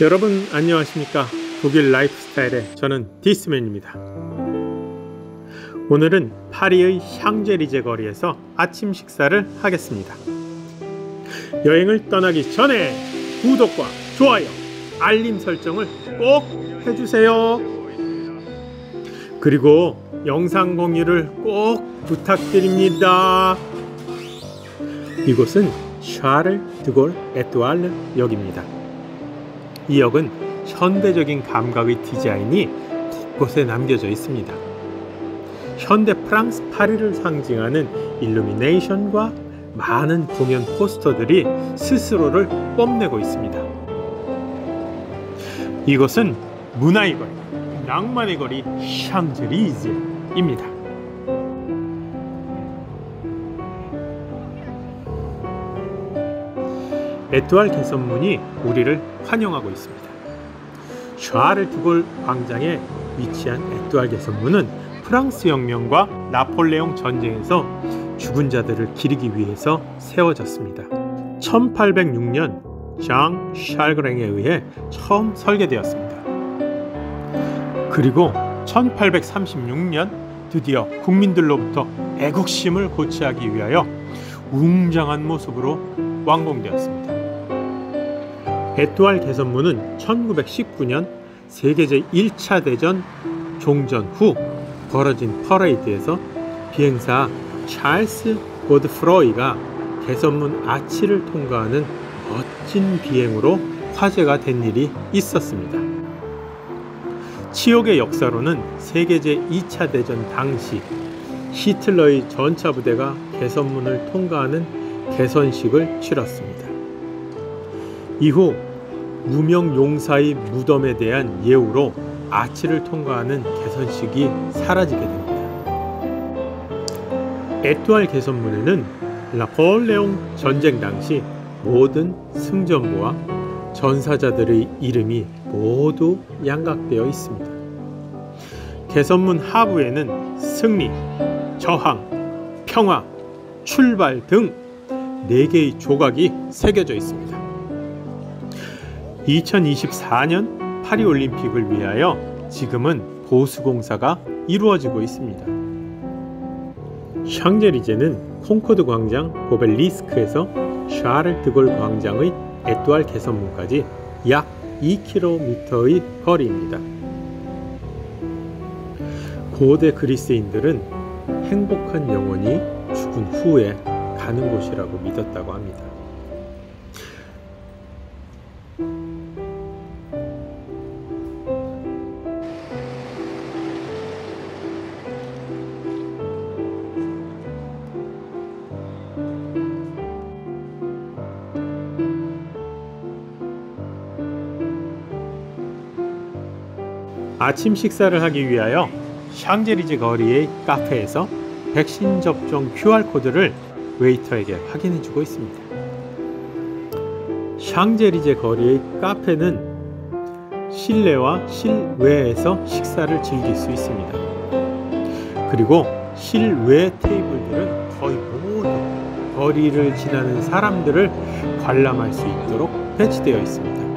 여러분 안녕하십니까? 독일 라이프스타일의 저는 디스맨입니다. 오늘은 파리의 샹제리제 거리에서 아침 식사를 하겠습니다. 여행을 떠나기 전에 구독과 좋아요 알림 설정을 꼭 해주세요. 그리고 영상 공유를 꼭 부탁드립니다. 이곳은 샤를 드골 에뚜알르 역입니다 이 역은 현대적인 감각의 디자인이 곳곳에 남겨져 있습니다. 현대 프랑스 파리를 상징하는 일루미네이션과 많은 공연 포스터들이 스스로를 뽐내고 있습니다. 이곳은 문화의 거리, 낭만의 거리 샹젤리제입니다. 에뚜알 개선문이 우리를 환영하고 있습니다. 샤를 드골 광장에 위치한 에뚜알 개선문은 프랑스 혁명과 나폴레옹 전쟁에서 죽은 자들을 기리기 위해서 세워졌습니다. 1806년 장 샬그랭에 의해 처음 설계되었습니다. 그리고 1836년 드디어 국민들로부터 애국심을 고취하기 위하여 웅장한 모습으로 완공되었습니다. 에뚜알 개선문은 1919년 세계 제1차 대전 종전 후 벌어진 퍼레이드에서 비행사 찰스 고드프로이가 개선문 아치를 통과하는 멋진 비행으로 화제가 된 일이 있었습니다. 치욕의 역사로는 세계 제2차 대전 당시 히틀러의 전차 부대가 개선문을 통과하는 개선식을 치렀습니다. 이후 무명 용사의 무덤에 대한 예우로 아치를 통과하는 개선식이 사라지게 됩니다. 에뚜알 개선문에는 나폴레옹 전쟁 당시 모든 승전보와 전사자들의 이름이 모두 양각되어 있습니다. 개선문 하부에는 승리, 저항, 평화, 출발 등 4개의 조각이 새겨져 있습니다. 2024년 파리올림픽을 위하여 지금은 보수공사가 이루어지고 있습니다. 샹제리제는 콩코드 광장 보벨리스크에서 샤를 드골 광장의 에뚜알 개선문까지 약 2km의 거리입니다. 고대 그리스인들은 행복한 영혼이 죽은 후에 가는 곳이라고 믿었다고 합니다. 아침 식사를 하기 위하여 샹제리제 거리의 카페에서 백신 접종 QR코드를 웨이터에게 확인해 주고 있습니다. 샹제리제 거리의 카페는 실내와 실외에서 식사를 즐길 수 있습니다. 그리고 실외 테이블들은 거의 모두 거리를 지나는 사람들을 관람할 수 있도록 배치되어 있습니다.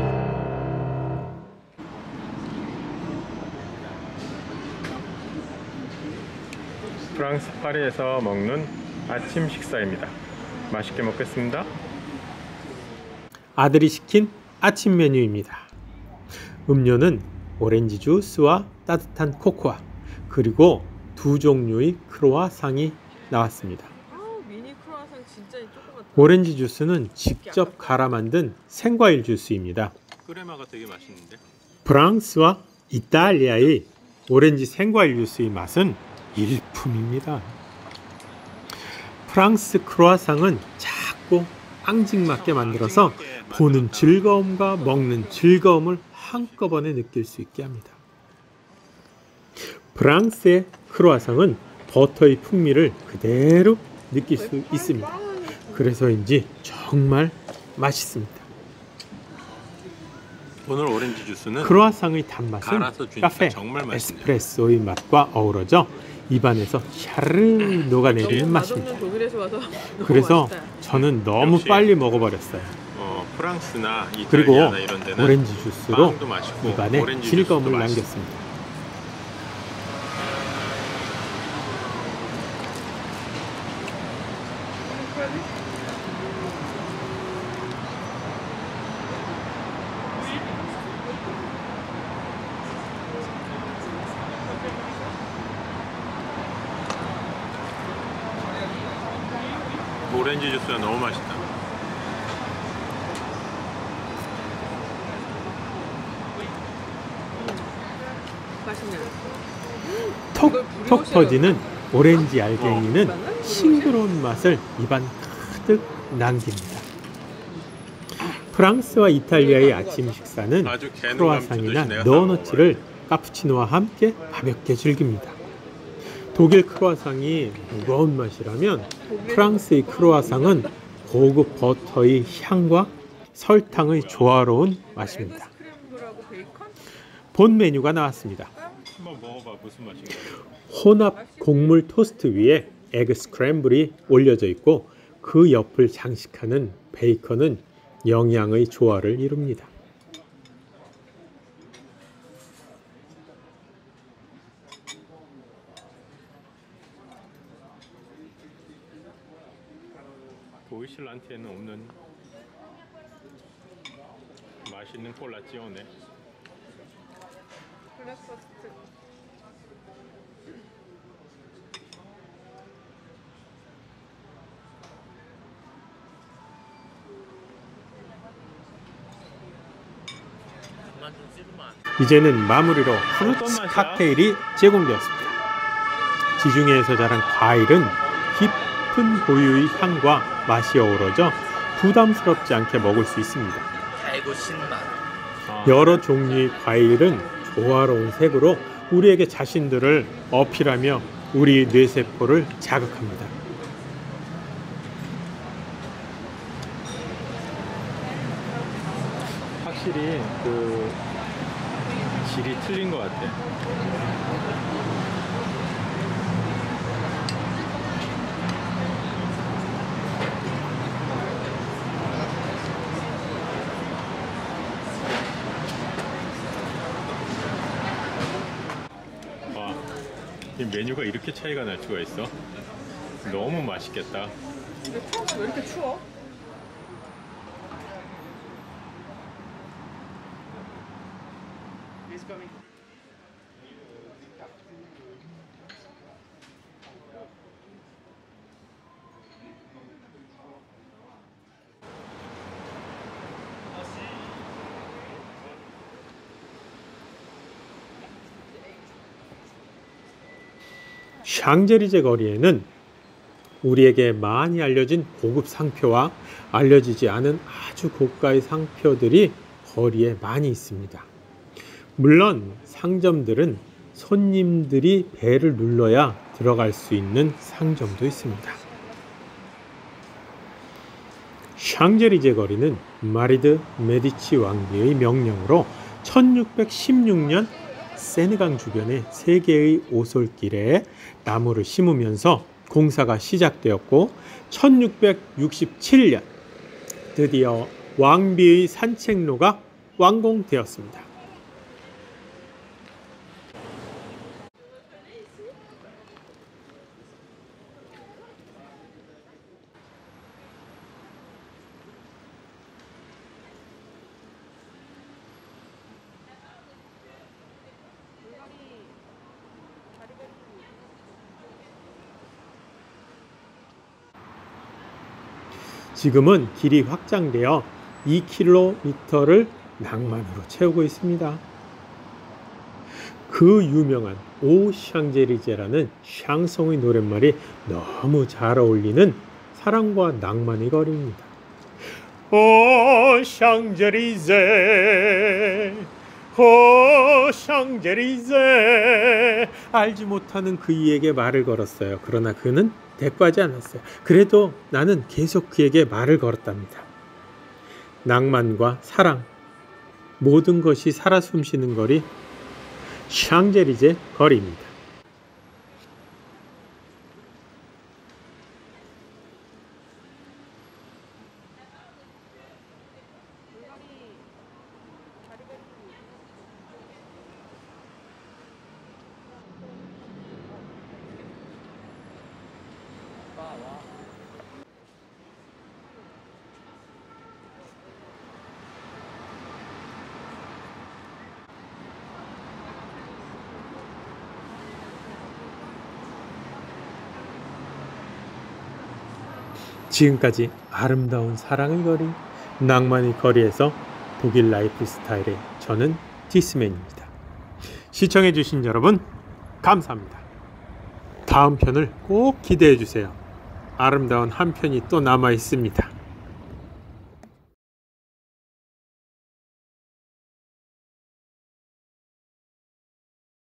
프랑스 파리에서 먹는 아침 식사입니다. 맛있게 먹겠습니다. 아들이 시킨 아침 메뉴입니다. 음료는 오렌지 주스와 따뜻한 코코아 그리고 두 종류의 크로아상이 나왔습니다. 오렌지 주스는 직접 갈아 만든 생과일 주스입니다. 크레마가 되게 맛있는데. 프랑스와 이탈리아의 오렌지 생과일 주스의 맛은 일품입니다. 프랑스 크로아상은 작고 앙증맞게 만들어서 보는 즐거움과 먹는 즐거움을 한꺼번에 느낄 수 있게 합니다. 프랑스의 크로아상은 버터의 풍미를 그대로 느낄 수 있습니다. 그래서인지 정말 맛있습니다. 오늘 오렌지 주스는 크로아상의 단맛은 카페 에스프레소의 맛과 어우러져 입안에서 샤르 녹아내리는 맛입니다. 그래서 저는 너무 빨리 먹어버렸어요. 어, 프랑스나 그리고 오렌지 주스로 입안에 오렌지 즐거움을. 남겼습니다. 오렌지 주스가 너무 맛있다. 톡톡 터지는 오렌지 알갱이는 싱그러운 맛을 입안 가득 남깁니다. 프랑스와 이탈리아의 아침 식사는 크로아상이나 너너츠를 카푸치노와 함께 가볍게 즐깁니다. 독일 크로아상이 무거운 맛이라면 프랑스의 크로아상은 고급 버터의 향과 설탕의 조화로운 맛입니다. 본 메뉴가 나왔습니다. 혼합 곡물 토스트 위에 egg scramble이 올려져 있고 그 옆을 장식하는 베이컨은 영양의 조화를 이룹니다. 도이칠란트에는 없는 맛있는 colazione. Breakfast. 이제는 마무리로 fruits? 칵테일이 제공되었습니다. 지중해에서 자란 과일은 깊은 고유의 향과 맛이 어우러져 부담스럽지 않게 먹을 수 있습니다. 달고 신맛 아, 여러 종류의 과일은 조화로운 색으로 우리에게 자신들을 어필하며 우리 뇌세포를 자극합니다. 확실히 그 질이 틀린 것 같아. 이 메뉴가 이렇게 차이가 날 수가 있어? 너무 맛있겠다. 근데 처음에 왜 이렇게 추워? 샹제리제 거리에는 우리에게 많이 알려진 고급 상표와 알려지지 않은 아주 고가의 상표들이 거리에 많이 있습니다. 물론 상점들은 손님들이 배를 눌러야 들어갈 수 있는 상점도 있습니다. 샹제리제 거리는 마리드 메디치 왕비의 명령으로 1616년 세느강 주변의 세 개의 오솔길에 나무를 심으면서 공사가 시작되었고 1667년 드디어 왕비의 산책로가 완공되었습니다. 지금은 길이 확장되어 2km를 낭만으로 채우고 있습니다. 그 유명한 오 샹제리제라는 샹송의 노랫말이 너무 잘 어울리는 사랑과 낭만의 거리입니다. 오 샹제리제 오 샹제리제 알지 못하는 그이에게 말을 걸었어요. 그러나 그는 대꾸하지 않았어요. 그래도 나는 계속 그에게 말을 걸었답니다. 낭만과 사랑 모든 것이 살아 숨쉬는 거리 샹제리제 거리입니다. 지금까지 아름다운 사랑의 거리, 낭만의 거리에서 독일 라이프 스타일의 저는 디스맨입니다. 시청해주신 여러분, 감사합니다. 다음 편을 꼭 기대해 주세요. 아름다운 한 편이 또 남아 있습니다.